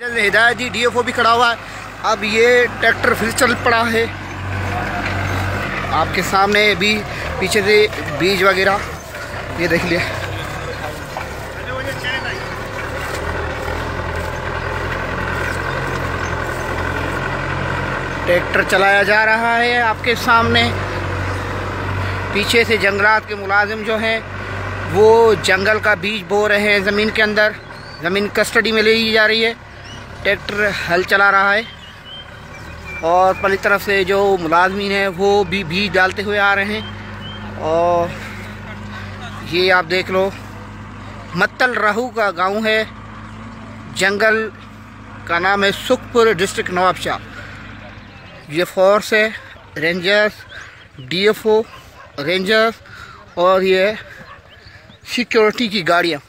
हिदायत जी डीएफओ भी खड़ा हुआ है। अब ये ट्रैक्टर फिर चल पड़ा है। आपके सामने भी पीछे से बीज वगैरह, ये देख लिया। ट्रैक्टर चलाया जा रहा है आपके सामने। पीछे से जंगलात के मुलाजिम जो हैं, वो जंगल का बीज बो रहे हैं ज़मीन के अंदर। ज़मीन कस्टडी में ली जा रही है। ट्रैक्टर हल चला रहा है और पली तरफ़ से जो मुलाजमीन हैं, वो भी बीज डालते हुए आ रहे हैं। और ये आप देख लो, मत्तल राहू का गाँव है, जंगल का नाम है सुखपुर डिस्ट्रिक्ट नवाबशाह ये फोर्स है, रेंजर्स, डीएफओ, रेंजर्स और ये सिक्योरिटी की गाड़ियाँ।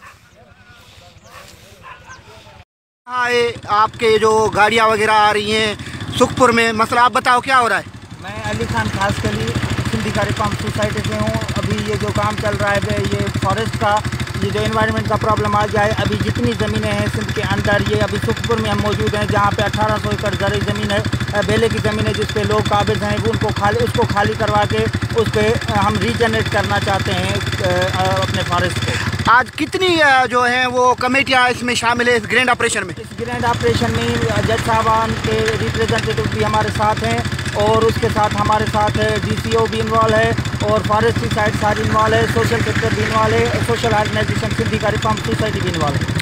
ये आपके जो गाड़ियाँ वगैरह आ रही हैं, सुखपुर में, मसला आप बताओ, क्या हो रहा है? मैं अली खान खास कली सिंधी कारी पंप सोसाइटी से हूँ। अभी ये जो काम चल रहा है, ये फॉरेस्ट का, ये जो इन्वायरमेंट का प्रॉब्लम आ गया है, अभी जितनी ज़मीनें हैं सिंध के अंदर, ये अभी सुखपुर में हम मौजूद हैं, जहाँ पे 1800 एकड़ जरी ज़मीन है बेले की ज़मीन है, जिस पे लोग काबिज हैं उनको खाली, उसको खाली करवा के, उस पर हम रीजनरेट करना चाहते हैं अपने फॉरेस्ट को। आज कितनी जो है वो कमेटियाँ इसमें शामिल है इस ग्रैंड ऑपरेशन में? इस ग्रैंड ऑपरेशन में जज साहबान के रिप्रेजेंटेटिव भी हमारे साथ हैं और उसके साथ हमारे साथ डीसीओ भी इन्वॉल्व है और फॉरेस्ट की साइड सारी इन्वॉल्व है सोशल सेक्टर भी इन्वॉल्व है सोशल ऑर्गेनाइजेशन सिंधी कारी पंप सोसाइटी भी इन्वॉल्व है।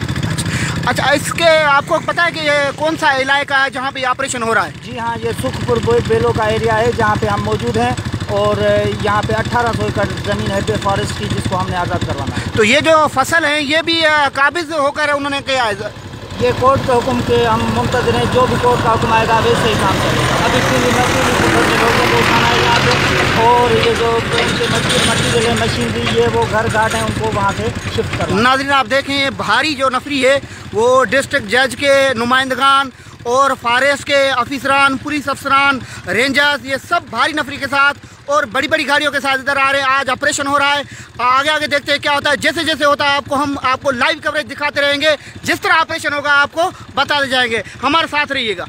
अच्छा इसके आपको पता है कि ये कौन सा इलाका है जहाँ पे ऑपरेशन हो रहा है? जी हाँ ये सुखपुर बेलो का एरिया है जहाँ पे हम मौजूद हैं। और यहाँ पे 1800 एकड़ ज़मीन है फॉरेस्ट की जिसको हमने आज़ाद करवाना है। तो ये जो फ़सल है ये भी काबिज होकर उन्होंने किया है? ये कोर्ट के हुक्म के हम मुंतजर हैं जो भी कोर्ट का हुक्म आएगा वैसे ही काम करेगा। अभी मशीन लोगों को उठाना है यहाँ पे और ये जो मटीरियल है मशीनरी ये वो घर घाट हैं उनको वहाँ से शिफ्ट करना नाजरीन आप देखें भारी जो नफरी है वो डिस्ट्रिक्ट जज के नुमाइंदगान और फारेस्ट के अफिसरान पुलिस अफसरान रेंजर्स ये सब भारी नफरी के साथ और बड़ी बड़ी गाड़ियों के साथ इधर आ रहे हैं। आज ऑपरेशन हो रहा है। आगे आगे देखते हैं क्या होता है। जैसे जैसे होता है आपको हम आपको लाइव कवरेज दिखाते रहेंगे। जिस तरह ऑपरेशन होगा आपको बताते जाएँगे। हमारे साथ रहिएगा।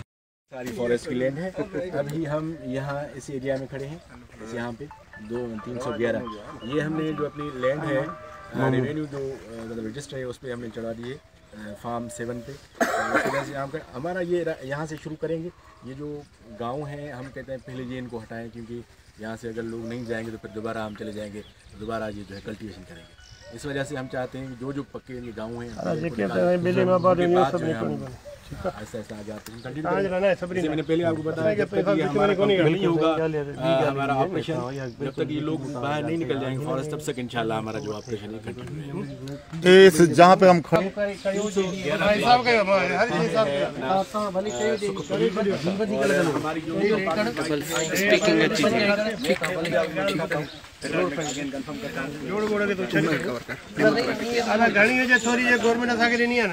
सारी फॉरेस्ट की लैंड है अभी हम यहाँ इस एरिया में खड़े हैं। इस यहाँ पे दो तीन सौ ग्यारह। ये हमने जो अपनी लैंड है रेवेन्यू जो मतलब रजिस्टर है उस पर हमने चढ़ा दिए फार्म सेवन पे। तो हमारा ये यहाँ से शुरू करेंगे। ये जो गाँव है हम कहते हैं पहले ये इनको हटाएँ क्योंकि यहाँ से अगर लोग नहीं जाएँगे तो फिर दोबारा हम चले जाएँगे दोबारा ये जो है कल्टिवेशन करेंगे। इस वजह से हम चाहते हैं जो जो पक्के गाँव हैं ऐसा ऐसा आ जाते हैं मैंने पहले आपको जब तक ये लोग बाहर नहीं निकल जाएँगे फॉरेस्ट तब तक इंशाल्लाह हमारा जो ऑपरेशन है जहाँ पे हम खड़े गवर्नमेंट असांखे ॾिनी आहे न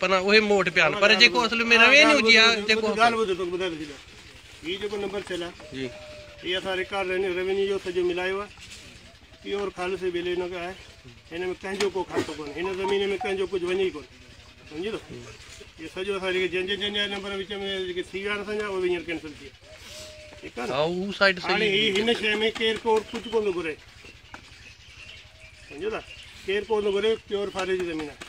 पर उहे मूं वटि पिया आहिनि पर जेको असुल में रेवेन्यू जी आहे जेको ॿुधो तोखे ॿुधाए थो छॾियाँ हीउ जेको नंबर आहे जी। हीअ असां रिकॉर्ड रेवेन्यू जो सॼो मिलायो आहे प्योर खालस बेले न आहे हिन में कंहिंजो को खातो कोन्हे हिन ज़मीन में कंहिंजो वञे ई कोन। सम्झी थो इहो सॼो असां जेके जंहिंजे जंहिंजे नंबर विच में जेके थी असांजा उहे हींअर कैंसिल थी ठीकु न? हा साइड हाणे सही ही। हिन शइ में केरु को कुझु कोन घुरे सम्झो था केरु कोन घुरे प्योर फारे जी ज़मीन आहे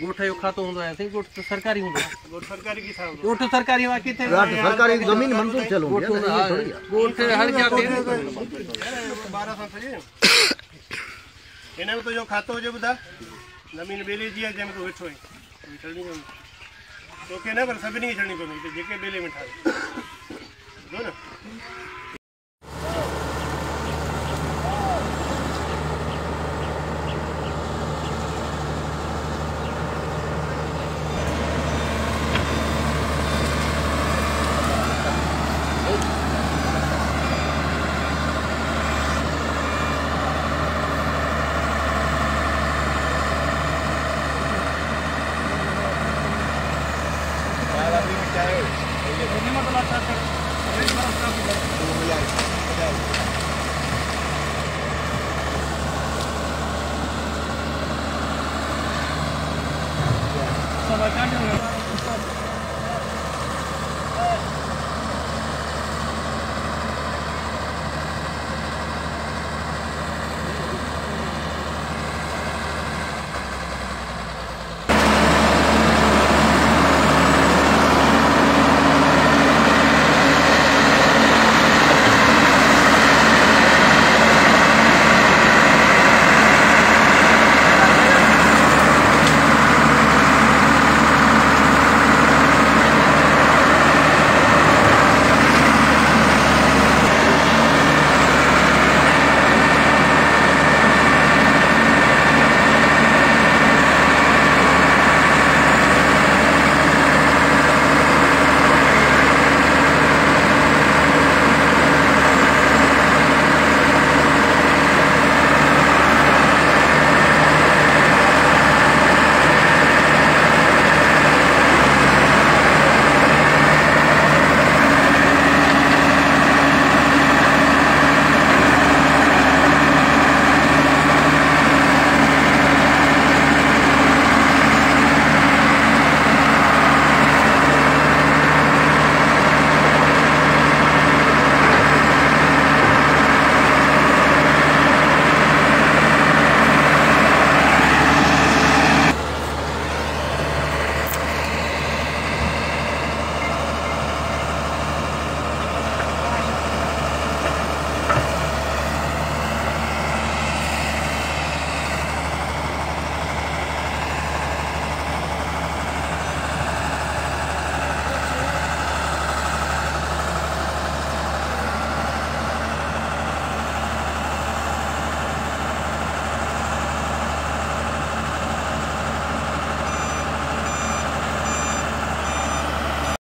ॻोठ जो खातो हूंदो आहे साईं त सरकारी हूंदो आहे ॻोठ सरकारी किथां हूंदो। ॻोठ सरकारी आहे किथे ॻाल्हि सरकारी ज़मीन मंज़ूर थियल हूंदी आहे। ॻोठ हर जॻह ॿारहं सां सॼे हिन में तुंहिंजो खातो हुजे ॿुधा ज़मीन ॿेले जी आहे जंहिंमें तूं वेठो आहीं तोखे छॾणी पवंदी तोखे न पर सभिनी खे पवंदी जेके ॿेले में ठाहे ॿुधो न? またまた。